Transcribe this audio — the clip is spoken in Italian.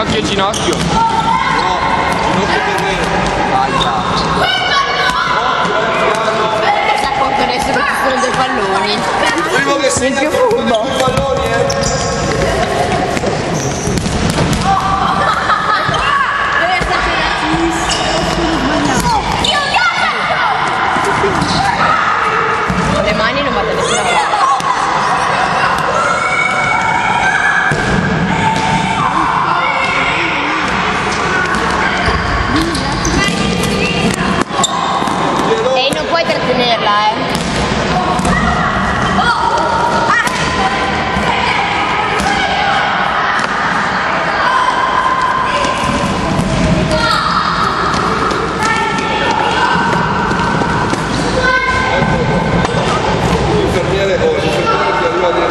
ginocchio, il ginocchio. No, ginocchio terreno. Vai, va. Sa quanto ne sono del pallone. Il primo che segna il pallone. Obrigado.